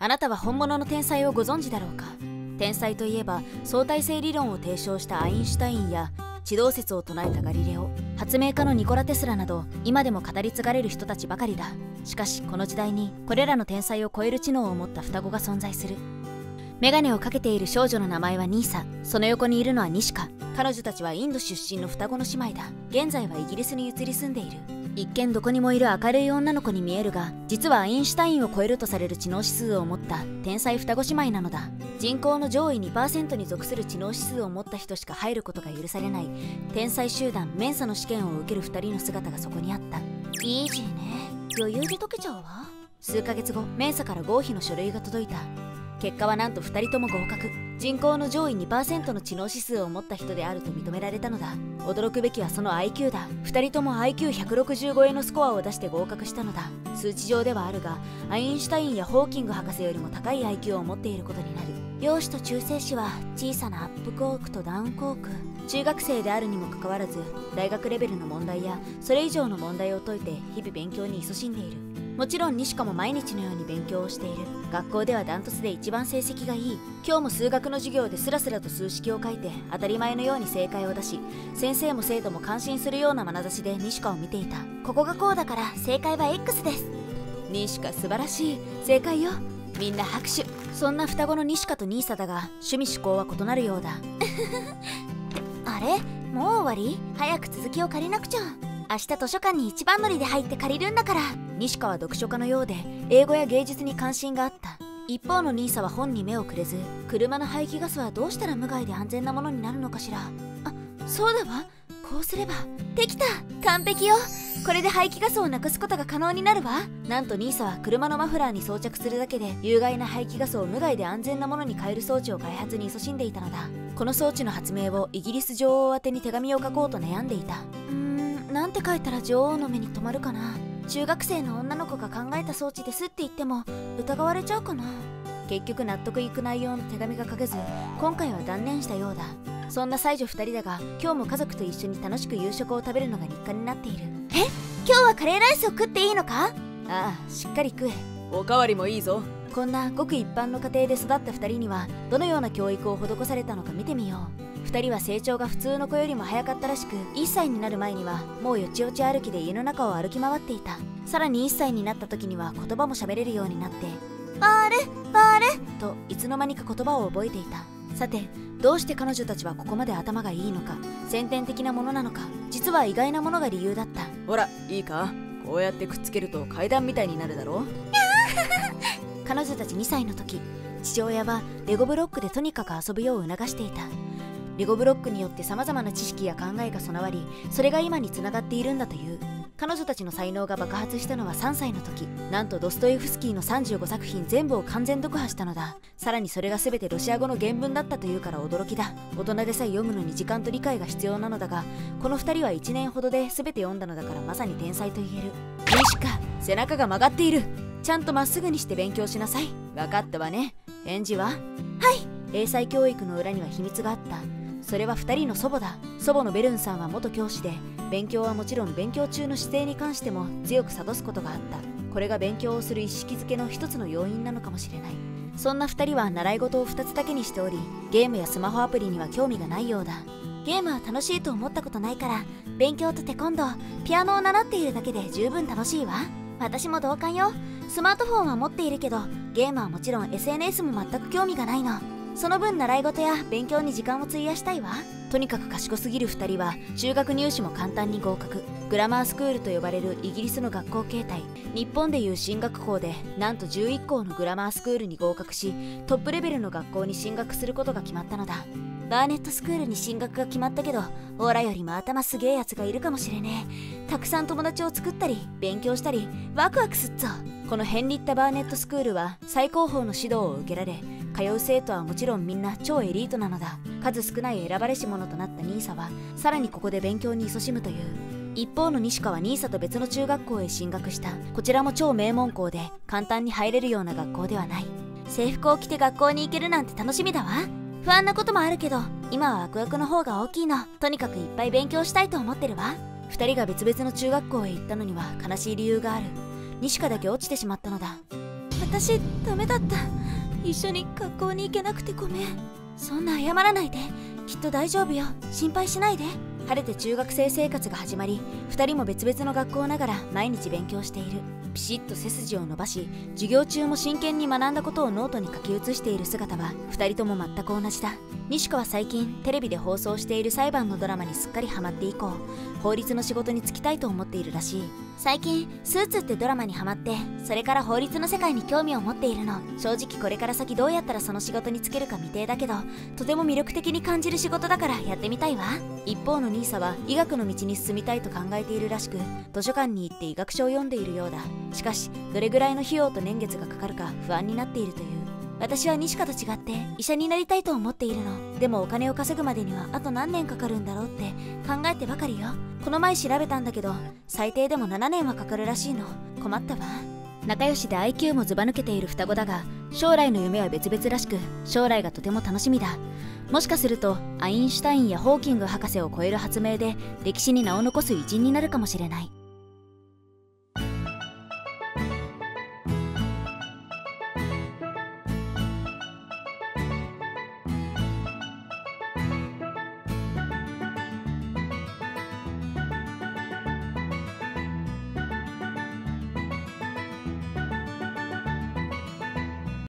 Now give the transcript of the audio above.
あなたは本物の天才をご存知だろうか？天才といえば相対性理論を提唱したアインシュタインや地動説を唱えたガリレオ発明家のニコラ・テスラなど今でも語り継がれる人たちばかりだ。しかしこの時代にこれらの天才を超える知能を持った双子が存在する。メガネをかけている少女の名前はニーサ。その横にいるのはニシカ。彼女たちはインド出身の双子の姉妹だ。現在はイギリスに移り住んでいる。一見どこにもいる明るい女の子に見えるが実はアインシュタインを超えるとされる知能指数を持った天才双子姉妹なのだ。人口の上位2%に属する知能指数を持った人しか入ることが許されない天才集団メンサの試験を受ける2人の姿がそこにあった。イージーね。余裕で解けちゃうわ。数ヶ月後メンサから合否の書類が届いた。結果はなんと2人とも合格人口の上位2%の知能指数を持った人であると認められたのだ。驚くべきはその IQ だ。2人とも IQ160 超えのスコアを出して合格したのだ。数値上ではあるがアインシュタインやホーキング博士よりも高い IQ を持っていることになる。陽子と中性子は小さなアップコークとダウンコーク。中学生であるにもかかわらず大学レベルの問題やそれ以上の問題を解いて日々勉強に勤しんでいる。もちろん西カも毎日のように勉強をしている。学校ではダントツで一番成績がいい。今日も数学の授業でスラスラと数式を書いて当たり前のように正解を出し先生も生徒も感心するような眼差しで西カを見ていた。ここがこうだから正解は X です。西カ素晴らしい。正解よ。みんな拍手。そんな双子の西カとニーサだが趣味思考は異なるようだ。あれ？もう終わり？早く続きを借りなくちゃ。明日図書館に一番乗りで入って借りるんだから。西川読書家のようで英語や芸術に関心があった。一方のニーサは本に目をくれず車の排気ガスはどうしたら無害で安全なものになるのかしら。あそうだわ。こうすれば。できた。完璧よ。これで排気ガスをなくすことが可能になるわ。なんとニーサは車のマフラーに装着するだけで有害な排気ガスを無害で安全なものに変える装置を開発に勤しんでいたのだ。この装置の発明をイギリス女王宛てに手紙を書こうと悩んでいた。うーんなんて書いたら女王の目に留まるかな。中学生の女の子が考えた装置ですって言っても疑われちゃうかな。結局納得いく内容の手紙が書けず今回は断念したようだ。そんな妻女2人だが今日も家族と一緒に楽しく夕食を食べるのが日課になっている。え？今日はカレーライスを食っていいのか？ああしっかり食え。おかわりもいいぞ。こんなごく一般の家庭で育った2人にはどのような教育を施されたのか見てみよう2人は成長が普通の子よりも早かったらしく1歳になる前にはもうよちよち歩きで家の中を歩き回っていた。さらに1歳になった時には言葉も喋れるようになって「バールバール」といつの間にか言葉を覚えていた。さてどうして彼女たちはここまで頭がいいのか先天的なものなのか実は意外なものが理由だった。ほらいいか？こうやってくっつけると階段みたいになるだろ 彼女たち2歳の時父親はレゴブロックでとにかく遊ぶよう促していたレゴブロックによって様々な知識や考えが備わりそれが今につながっているんだという。彼女たちの才能が爆発したのは3歳の時。なんとドストエフスキーの35作品全部を完全読破したのだ。さらにそれが全てロシア語の原文だったというから驚きだ。大人でさえ読むのに時間と理解が必要なのだがこの2人は1年ほどで全て読んだのだからまさに天才と言える。ミシカ背中が曲がっている。ちゃんとまっすぐにして勉強しなさい。分かったわね。返事ははい。英才教育の裏には秘密があった。それは2人の祖母だ。祖母のベルンさんは元教師で勉強はもちろん勉強中の姿勢に関しても強く諭すことがあった。これが勉強をする意識づけの一つの要因なのかもしれない。そんな2人は習い事を2つだけにしておりゲームやスマホアプリには興味がないようだ。ゲームは楽しいと思ったことないから勉強とテコンドーピアノを習っているだけで十分楽しいわ。私も同感よ。スマートフォンは持っているけどゲームはもちろん SNS も全く興味がないの。その分習い事や勉強に時間を費やしたいわ。とにかく賢すぎる2人は中学入試も簡単に合格。グラマースクールと呼ばれるイギリスの学校形態。日本でいう進学校でなんと11校のグラマースクールに合格しトップレベルの学校に進学することが決まったのだ。バーネットスクールに進学が決まったけどオーラよりも頭すげえやつがいるかもしれねえ。たくさん友達を作ったり勉強したりワクワクすっぞ。この変立ったバーネットスクールは最高峰の指導を受けられ通う生徒はもちろんみんな超エリートなのだ。数少ない選ばれし者となったニーサはさらにここで勉強に勤しむという。一方の西川はニーサと別の中学校へ進学した。こちらも超名門校で簡単に入れるような学校ではない。制服を着て学校に行けるなんて楽しみだわ。不安なこともあるけど今はワクワクの方が大きいの。とにかくいっぱい勉強したいと思ってるわ。2人が別々の中学校へ行ったのには悲しい理由がある。西川だけ落ちてしまったのだ。私ダメだった。一緒に学校に行けなくてごめん。そんな謝らないで。きっと大丈夫よ。心配しないで。晴れて中学生生活が始まり2人も別々の学校ながら毎日勉強している。ピシッと背筋を伸ばし授業中も真剣に学んだことをノートに書き写している姿は2人とも全く同じだ。西子は最近テレビで放送している裁判のドラマにすっかりハマって以降法律の仕事に就きたいと思っているらしい。最近スーツってドラマにハマってそれから法律の世界に興味を持っているの。正直これから先どうやったらその仕事に就けるか未定だけどとても魅力的に感じる仕事だからやってみたいわ。一方のニーサは医学の道に進みたいと考えているらしく図書館に行って医学書を読んでいるようだ。しかしどれぐらいの費用と年月がかかるか不安になっているという。私は西香と違って医者になりたいと思っているの。でもお金を稼ぐまでにはあと何年かかるんだろうって考えてばかりよ。この前調べたんだけど最低でも7年はかかるらしいの。困ったわ。仲良しで IQ もずば抜けている双子だが将来の夢は別々らしく将来がとても楽しみだ。もしかするとアインシュタインやホーキング博士を超える発明で歴史に名を残す偉人になるかもしれない。